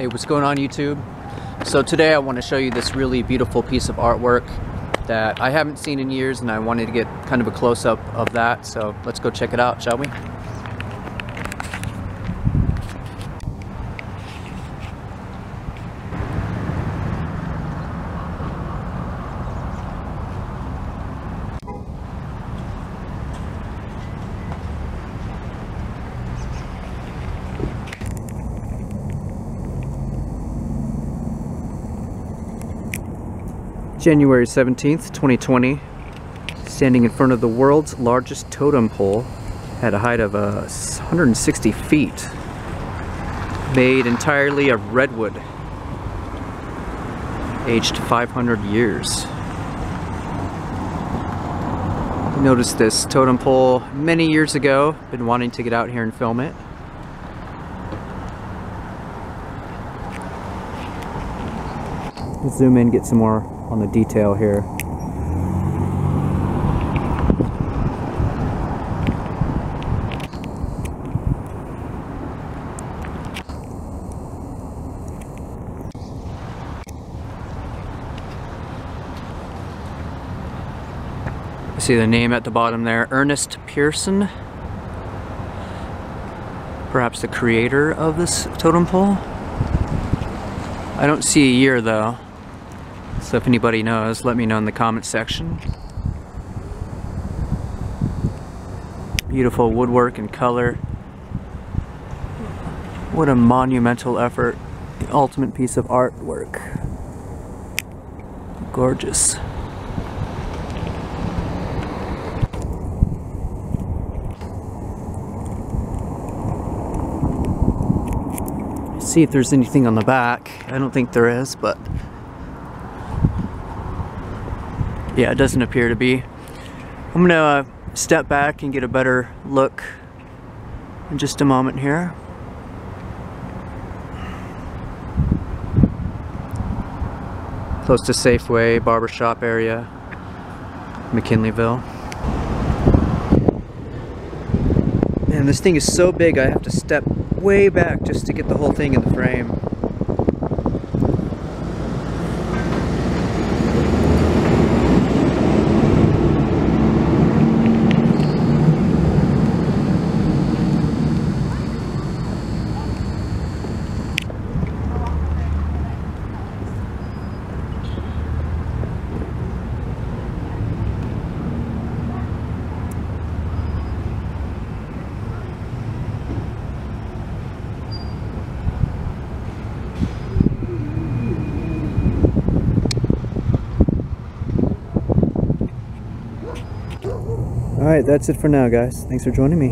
Hey, what's going on YouTube? So today I want to show you this really beautiful piece of artwork that I haven't seen in years and I wanted to get kind of a close-up of that. So let's go check it out, shall we? January 17th, 2020, standing in front of the world's largest totem pole at a height of uh, 160 feet, made entirely of redwood, aged 500 years. Noticed this totem pole many years ago, been wanting to get out here and film it. Let's zoom in, get some more on the detail here. See the name at the bottom there, Ernest Pierson. Perhaps the creator of this totem pole. I don't see a year though. So if anybody knows, let me know in the comment section. Beautiful woodwork and color. What a monumental effort. The ultimate piece of artwork. Gorgeous. See if there's anything on the back. I don't think there is, but yeah, it doesn't appear to be. I'm gonna uh, step back and get a better look in just a moment here. Close to Safeway, barbershop area, McKinleyville. Man, this thing is so big I have to step way back just to get the whole thing in the frame. Alright, that's it for now, guys. Thanks for joining me.